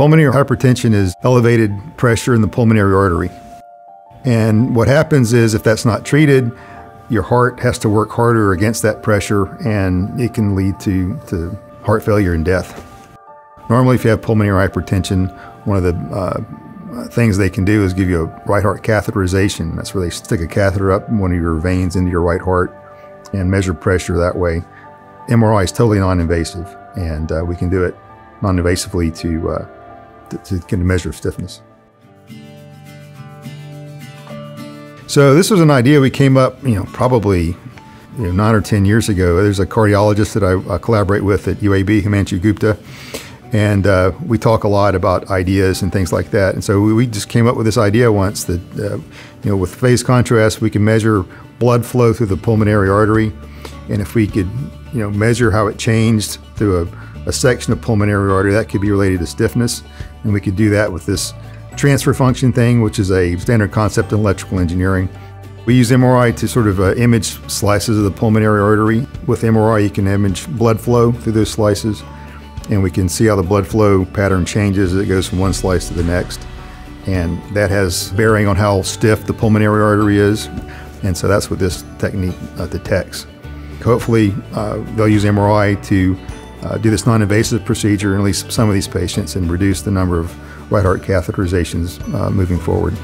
Pulmonary hypertension is elevated pressure in the pulmonary artery. And what happens is if that's not treated, your heart has to work harder against that pressure and it can lead to, to heart failure and death. Normally, if you have pulmonary hypertension, one of the uh, things they can do is give you a right heart catheterization. That's where they stick a catheter up one of your veins into your right heart and measure pressure that way. MRI is totally non-invasive, and uh, we can do it non-invasively to, uh, to, get a measure of stiffness. So this was an idea we came up, you know, probably you know, nine or ten years ago. There's a cardiologist that I, I collaborate with at UAB, Himanshu Gupta, and uh, we talk a lot about ideas and things like that. And so we, we just came up with this idea once that, uh, you know, with phase contrast, we can measure blood flow through the pulmonary artery, and if we could, you know, measure how it changed through a, a section of pulmonary artery, that could be related to stiffness, and we could do that with this transfer function thing, which is a standard concept in electrical engineering. We use MRI to sort of uh, image slices of the pulmonary artery. With MRI, you can image blood flow through those slices, and we can see how the blood flow pattern changes as it goes from one slice to the next. And that has bearing on how stiff the pulmonary artery is. And so that's what this technique uh, detects. Hopefully, uh, they'll use MRI to uh, do this non-invasive procedure in at least some of these patients and reduce the number of right heart catheterizations uh, moving forward.